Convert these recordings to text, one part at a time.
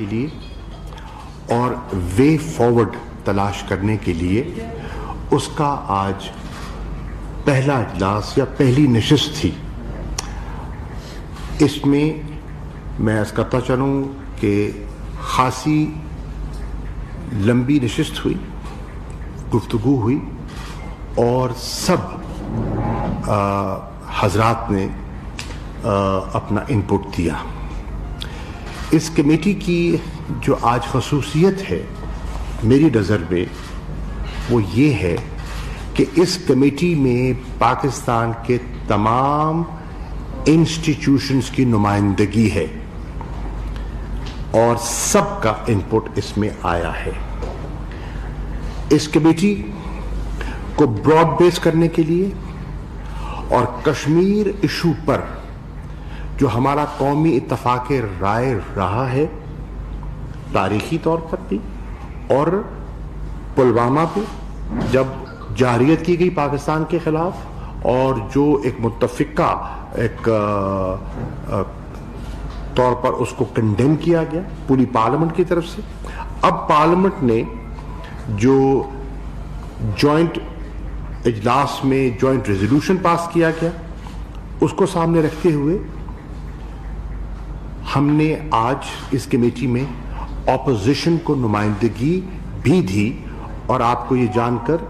کے لیے اور وے فارورڈ تلاش کرنے کے لیے اس کا آج پہلا اجلاس یا پہلی نشست تھی۔ اس میں میں اس کرتا چلوں کہ خاصی لمبی نشست ہوئی، گفتگو ہوئی اور سب حضرات نے اپنا انپٹ دیا۔ اس کمیٹی کی جو آج خصوصیت ہے میری نظر میں وہ یہ ہے کہ اس کمیٹی میں پاکستان کے تمام انسٹیٹیوشنز کی نمائندگی ہے اور سب کا انپٹ اس میں آیا ہے۔ اس کمیٹی کو براڈ بیس کرنے کے لیے اور کشمیر ایشو پر جو ہمارا قومی اتفاق رائے رہا ہے، تاریخی طور پر بھی اور پلوامہ پہ جب جاریت کی گئی پاکستان کے خلاف اور جو ایک متفقہ، ایک طور پر اس کو کنڈیم کیا گیا پوری پارلیمنٹ کی طرف سے۔ اب پارلیمنٹ نے جو جوائنٹ اجلاس میں جوائنٹ ریزولوشن پاس کیا گیا، اس کو سامنے رکھتے ہوئے ہم نے آج اس کمیٹی میں اپوزیشن کو نمائندگی بھی دی اور آپ کو یہ جان کر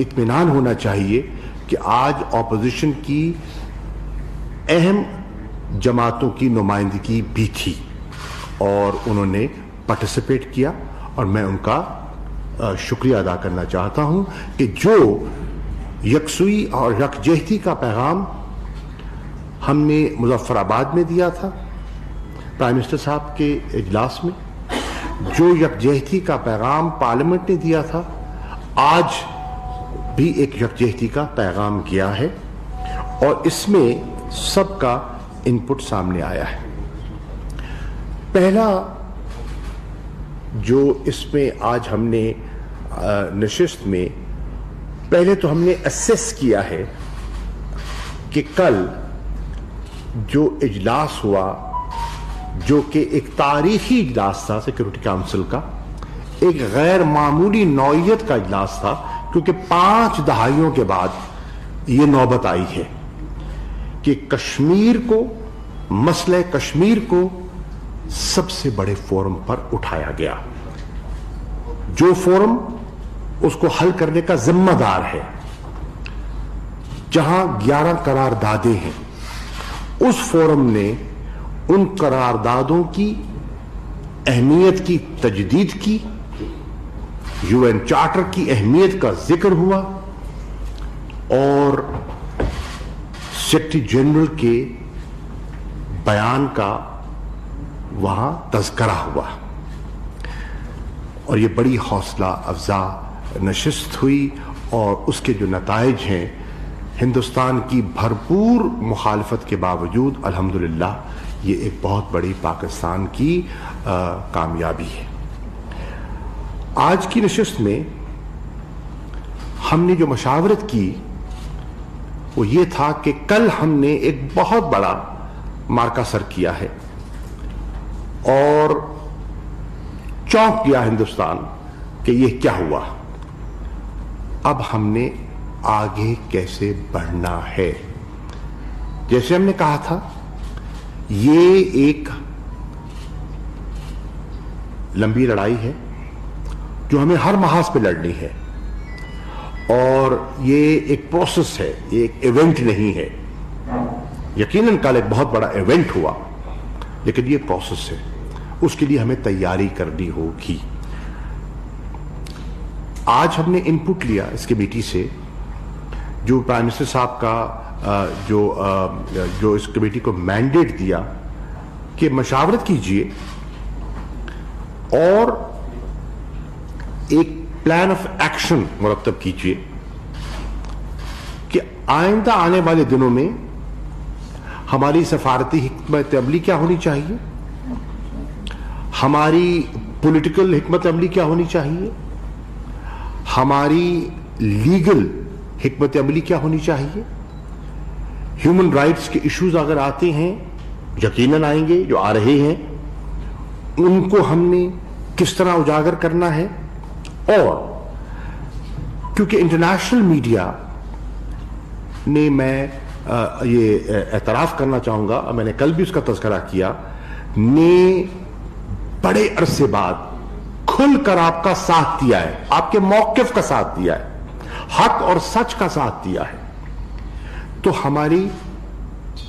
اطمینان ہونا چاہیے کہ آج اپوزیشن کی اہم جماعتوں کی نمائندگی بھی تھی اور انہوں نے پارٹیسپیٹ کیا اور میں ان کا شکریہ ادا کرنا چاہتا ہوں کہ جو یکسوئی اور یکجہتی کا پیغام ہم نے مظفر آباد میں دیا تھا پرائم منسٹر صاحب کے اجلاس میں جو یکجہتی کا پیغام پارلیمنٹ نے دیا تھا، آج بھی ایک یکجہتی کا پیغام کیا ہے اور اس میں سب کا انپٹ سامنے آیا ہے۔ پہلا جو اس میں آج ہم نے نشست میں پہلے تو ہم نے اسیس کیا ہے کہ کل جو اجلاس ہوا جو کہ ایک تاریخی اجلاس تھا سیکورٹی کاؤنسل کا، ایک غیر معمولی نوعیت کا اجلاس تھا، کیونکہ پانچ دہائیوں کے بعد یہ نوبت آئی ہے کہ کشمیر کو، مسئلہ کشمیر کو سب سے بڑے فورم پر اٹھایا گیا۔ جو فورم اس کو حل کرنے کا ذمہ دار ہے، جہاں گیارہ قرار دادے ہیں، اس فورم نے ان قراردادوں کی اہمیت کی تجدید کی، یو این چارٹر کی اہمیت کا ذکر ہوا، اور سیکٹری جنرل کے بیان کا وہاں تذکرہ ہوا۔ اور یہ بڑی حوصلہ افزا نشست ہوئی، اور اس کے جو نتائج ہیں، ہندوستان کی بھرپور مخالفت کے باوجود الحمدللہ یہ ایک بہت بڑی پاکستان کی کامیابی ہے۔ آج کی نشست میں ہم نے جو مشاورت کی، وہ یہ تھا کہ کل ہم نے ایک بہت بڑا مارکا سر کیا ہے اور چونک گیا ہندوستان کہ یہ کیا ہوا۔ اب ہم نے آگے کیسے بڑھنا ہے۔ جیسے ہم نے کہا تھا یہ ایک لمبی لڑائی ہے جو ہمیں ہر محاذ پہ لڑنی ہے اور یہ ایک پروسیس ہے، یہ ایک ایونٹ نہیں ہے۔ یقیناً کل ایک بہت بڑا ایونٹ ہوا، لیکن یہ پروسیس ہے۔ اس کے لیے ہمیں تیاری کرنی ہوگی۔ آج ہم نے انپٹ لیا اس کمیٹی سے، جو پرائم منسٹر صاحب کا جو جو اس کمیٹی کو مینڈیٹ دیا کہ مشاورت کیجیے اور ایک پلان آف ایکشن مرتب کیجیے کہ آئندہ آنے والے دنوں میں ہماری سفارتی حکمت عملی کیا ہونی چاہیے؟ ہماری پولیٹیکل حکمت عملی کیا ہونی چاہیے؟ ہماری لیگل حکمت عملی کیا ہونی چاہیے؟ ہیومن رائٹس کے ایشوز اگر آتے ہیں، یقیناً آئیں گے جو آ رہے ہیں، ان کو ہم نے کس طرح اجاگر کرنا ہے؟ اور کیونکہ انٹرنیشنل میڈیا نے میں یہ اعتراف کرنا چاہوں گا، میں نے کل بھی اس کا تذکرہ کیا، نے بڑے عرصے بعد کھل کر آپ کا ساتھ دیا ہے، آپ کے موقف کا ساتھ دیا ہے، حق اور سچ کا ساتھ دیا ہے۔ تو ہماری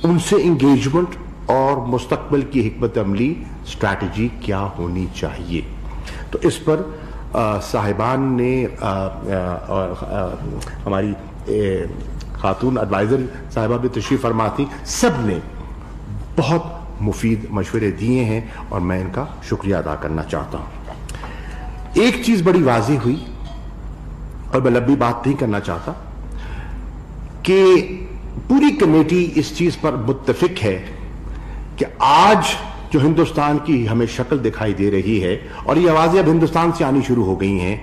ان سے انگیجمنٹ اور مستقبل کی حکمت عملی اسٹریٹجی کیا ہونی چاہیے؟ تو اس پر صاحبان نے ہماری خاتون ایڈوائزر صاحبہ بھی تشریف فرما تھی سب نے بہت مفید مشورے دیے ہیں اور میں ان کا شکریہ ادا کرنا چاہتا ہوں۔ ایک چیز بڑی واضح ہوئی اور میں لبی بات نہیں کرنا چاہتا کہ پوری کمیٹی اس چیز پر متفق ہے کہ آج جو ہندوستان کی ہمیں شکل دکھائی دے رہی ہے اور یہ آوازیں اب ہندوستان سے آنی شروع ہو گئی ہیں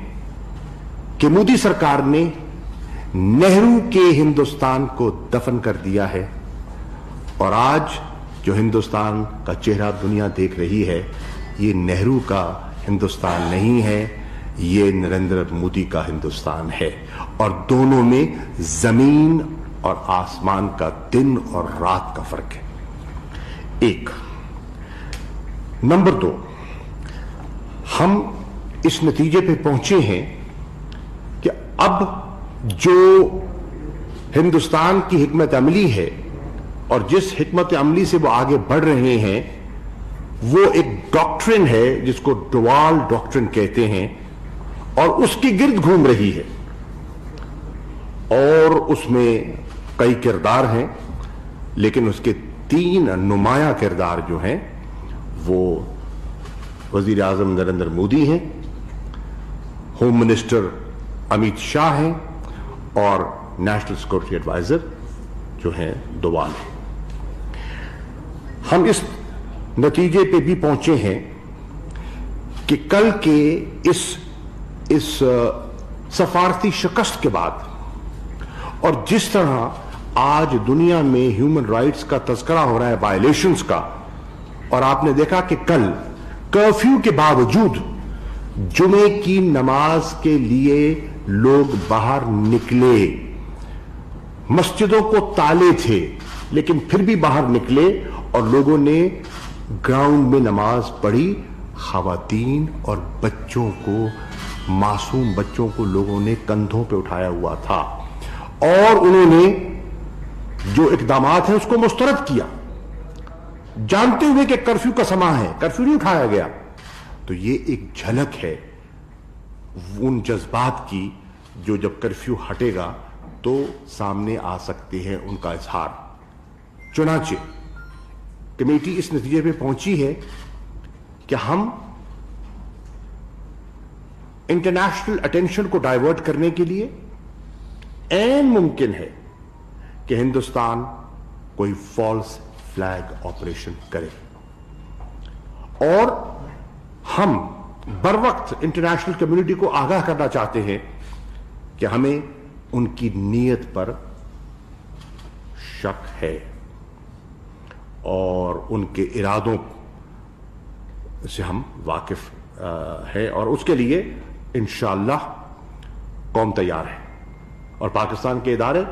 کہ مودی سرکار نے نہرو کے ہندوستان کو دفن کر دیا ہے اور آج جو ہندوستان کا چہرہ دنیا دیکھ رہی ہے، یہ نہرو کا ہندوستان نہیں ہے، یہ نریندر مودی کا ہندوستان ہے اور دونوں میں زمین اور آسمان کا دن اور رات کا فرق ہے۔ ایک۔ نمبر دو۔ ہم اس نتیجے پہ پہنچے ہیں کہ اب جو ہندوستان کی حکمت عملی ہے اور جس حکمت عملی سے وہ آگے بڑھ رہے ہیں، وہ ایک ڈاکٹرن ہے جس کو ڈوال ڈاکٹرن کہتے ہیں اور اس کی گرد گھوم رہی ہے۔ اور اس میں کئی کردار ہیں، لیکن اس کے تین نمایاں کردار جو ہیں، وہ وزیر اعظم نریندر مودی ہیں، ہوم منسٹر امیت شاہ ہیں، اور نیشنل سیکورٹی ایڈوائزر جو ہیں دوال ہیں۔ ہم اس نتیجے پہ بھی پہنچے ہیں کہ کل کے اس اس سفارتی شکست کے بعد اور جس طرح آج دنیا میں ہیومن رائٹس کا تذکرہ ہو رہا ہے وائلیشنز کا۔ اور آپ نے دیکھا کہ کل کرفیو کے باوجود جمعے کی نماز کے لیے لوگ باہر نکلے۔ مسجدوں کو تالے تھے، لیکن پھر بھی باہر نکلے اور لوگوں نے گراؤنڈ میں نماز پڑھی۔ خواتین اور بچوں کو، معصوم بچوں کو لوگوں نے کندھوں پہ اٹھایا ہوا تھا۔ اور انہوں نے جو اقدامات ہیں اس کو مسترد کیا۔ جانتے ہوئے کہ کرفیو کا سما ہے، کرفیو نہیں اٹھایا گیا۔ تو یہ ایک جھلک ہے ان جذبات کی جو جب کرفیو ہٹے گا تو سامنے آ سکتے ہیں ان کا اظہار۔ چنانچہ، کمیٹی اس نتیجے پہ پہنچی ہے کہ ہم انٹرنیشنل اٹینشن کو ڈائیورٹ کرنے کے لیے این ممکن ہے۔ کہ ہندوستان کوئی فالس فلیگ آپریشن کرے۔ اور ہم بر وقت انٹرنیشنل کمیونٹی کو آگاہ کرنا چاہتے ہیں کہ ہمیں ان کی نیت پر شک ہے اور ان کے ارادوں سے ہم واقف ہے اور اس کے لیے انشاءاللہ قوم تیار ہے۔ اور پاکستان کے ادارے